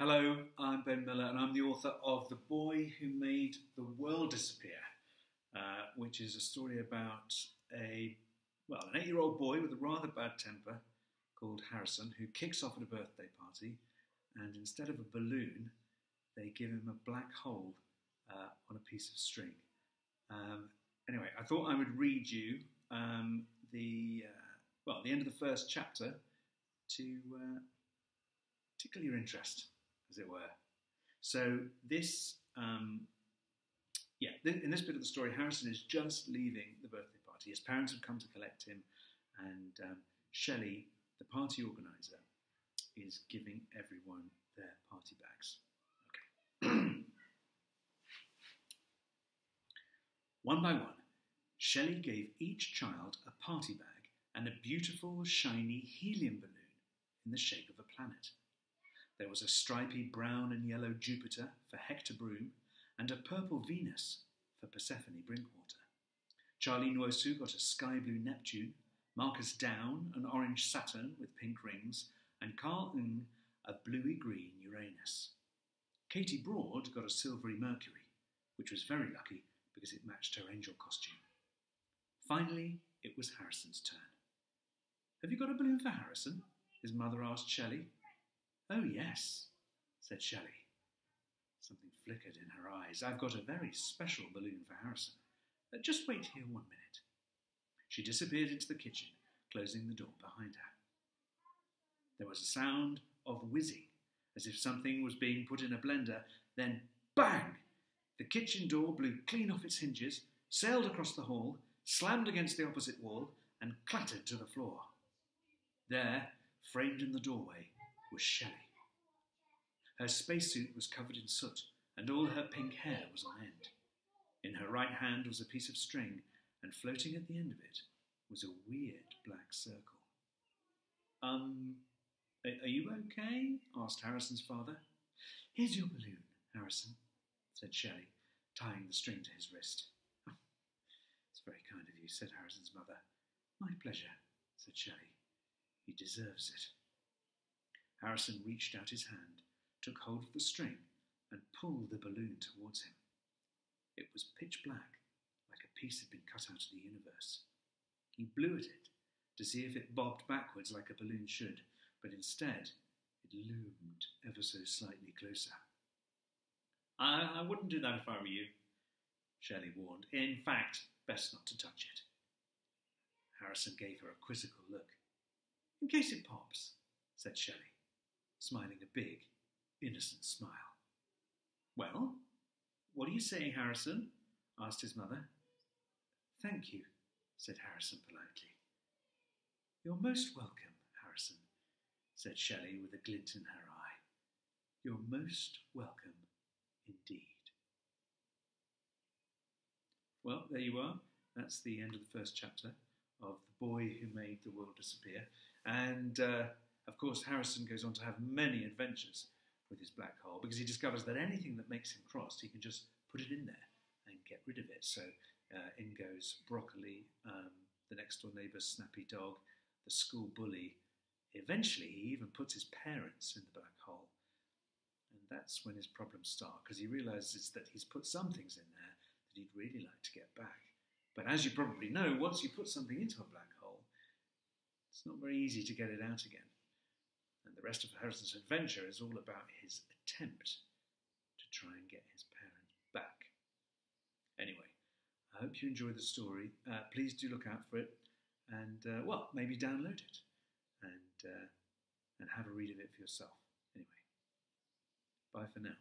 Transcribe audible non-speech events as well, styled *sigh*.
Hello, I'm Ben Miller, and I'm the author of The Boy Who Made the World Disappear, uh, which is a story about a, well, an eight year old boy with a rather bad temper called Harrison who kicks off at a birthday party, and instead of a balloon, they give him a black hole uh, on a piece of string. Um, anyway, I thought I would read you um, the, uh, well, the end of the first chapter to uh, tickle your interest, as it were. So this, um, yeah, th- in this bit of the story, Harrison is just leaving the birthday party. His parents have come to collect him, and um, Shelley, the party organizer, is giving everyone their party bags. Okay. *clears throat* one by one, Shelley gave each child a party bag and a beautiful, shiny helium balloon in the shape of a planet. There was a stripy brown and yellow Jupiter for Hector Broom, and a purple Venus for Persephone Brinkwater. Charlie Nwosu got a sky blue Neptune, Marcus Down an orange Saturn with pink rings, and Carl Ng a bluey green Uranus. Katie Broad got a silvery Mercury, which was very lucky because it matched her angel costume. Finally, it was Harrison's turn. Have you got a balloon for Harrison? his mother asked Shelley. Oh, yes, said Shelley. Something flickered in her eyes. I've got a very special balloon for Harrison. Uh, just wait here one minute. She disappeared into the kitchen, closing the door behind her. There was a sound of whizzing, as if something was being put in a blender. Then, bang! The kitchen door blew clean off its hinges, sailed across the hall, slammed against the opposite wall, and clattered to the floor. There, framed in the doorway, was Shelley. Her spacesuit was covered in soot, and all her pink hair was on end. In her right hand was a piece of string, and floating at the end of it was a weird black circle. Um, are you okay? asked Harrison's father. Here's your balloon, Harrison, said Shelley, tying the string to his wrist. Oh, it's very kind of you, said Harrison's mother. My pleasure, said Shelley. He deserves it. Harrison reached out his hand, took hold of the string, and pulled the balloon towards him. It was pitch black, like a piece had been cut out of the universe. He blew at it to see if it bobbed backwards like a balloon should, but instead it loomed ever so slightly closer. I, I wouldn't do that if I were you, Shelley warned. In fact, best not to touch it. Harrison gave her a quizzical look. In case it pops, said Shelley smiling a big, innocent smile. Well, what do you say, Harrison? asked his mother. Thank you, said Harrison politely. You're most welcome, Harrison, said Shelley with a glint in her eye. You're most welcome indeed. Well, there you are. That's the end of the first chapter of The Boy Who Made the World Disappear. And uh, of course, Harrison goes on to have many adventures with his black hole because he discovers that anything that makes him cross, he can just put it in there and get rid of it. So uh, in goes Broccoli, um, the next door neighbour's snappy dog, the school bully. Eventually, he even puts his parents in the black hole. And that's when his problems start because he realizes that he's put some things in there that he'd really like to get back. But as you probably know, once you put something into a black hole, it's not very easy to get it out again. The rest of Harrison's adventure is all about his attempt to try and get his parents back. Anyway, I hope you enjoy the story. Uh, please do look out for it and, uh, well, maybe download it and, uh, and have a read of it for yourself. Anyway, bye for now.